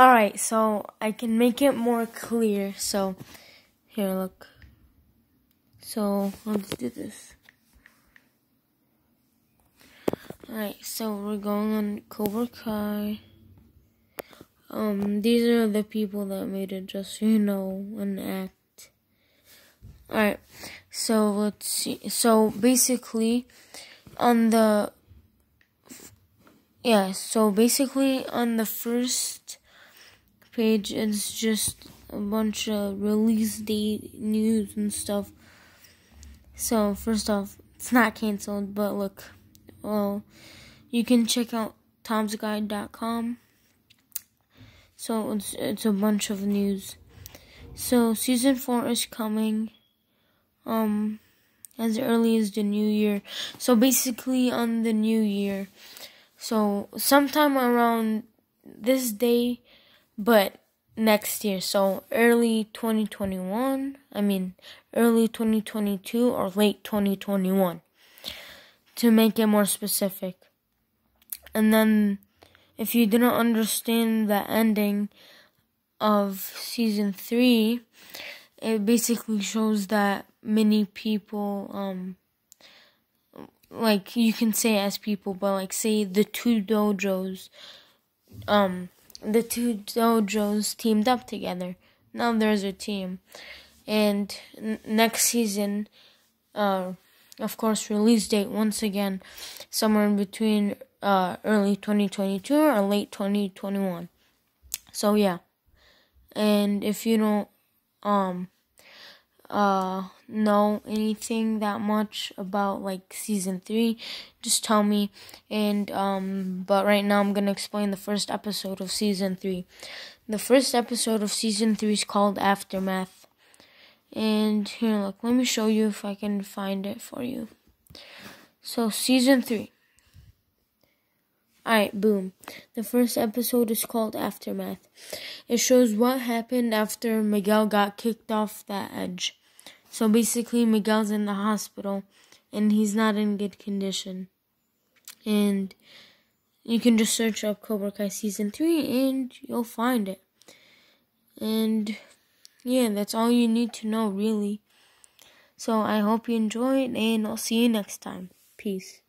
Alright, so I can make it more clear. So, here, look. So, let's do this. Alright, so we're going on Cobra Kai. Um, these are the people that made it, just so you know, an act. Alright, so let's see. So, basically, on the. Yeah, so basically, on the first page. It's just a bunch of release date news and stuff. So first off, it's not canceled, but look, well, you can check out tomsguide.com. So it's it's a bunch of news. So season four is coming, um, as early as the new year. So basically on the new year. So sometime around this day but next year. So early 2021, I mean early 2022 or late 2021 to make it more specific. And then if you didn't understand the ending of season 3, it basically shows that many people um like you can say as people but like say the two dojos um the two dojos teamed up together. Now there's a team. And n- next season, uh, of course, release date once again, somewhere in between uh, early 2022 or late 2021. So yeah. And if you don't um uh know anything that much about like season 3 just tell me and um but right now I'm going to explain the first episode of season 3 the first episode of season 3 is called aftermath and here look let me show you if I can find it for you so season 3 Alright, boom. The first episode is called Aftermath. It shows what happened after Miguel got kicked off that edge. So basically, Miguel's in the hospital and he's not in good condition. And you can just search up Cobra Kai Season 3 and you'll find it. And yeah, that's all you need to know, really. So I hope you enjoyed, and I'll see you next time. Peace.